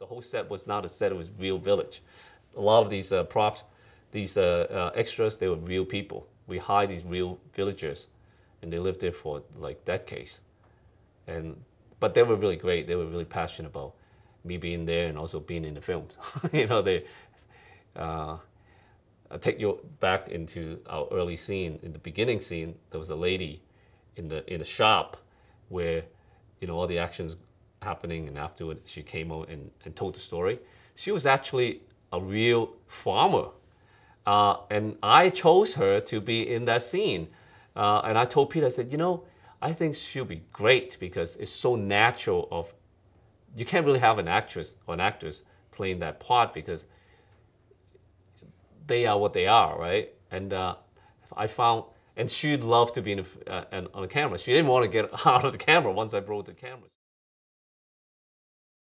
the whole set was not a set; it was real village. A lot of these uh, props, these uh, uh, extras, they were real people. We hired these real villagers, and they lived there for like decades. And but they were really great. They were really passionate about me being there and also being in the films. you know, they. Uh, take you back into our early scene. In the beginning scene, there was a lady in the in the shop where you know all the actions happening, and afterward she came out and, and told the story. She was actually a real farmer, uh, and I chose her to be in that scene. Uh, and I told Peter, I said, you know, I think she'll be great because it's so natural. Of you can't really have an actress or an actress playing that part because they are what they are, right? And uh, I found, and she'd love to be in a, uh, on the camera. She didn't want to get out of the camera once I brought the cameras.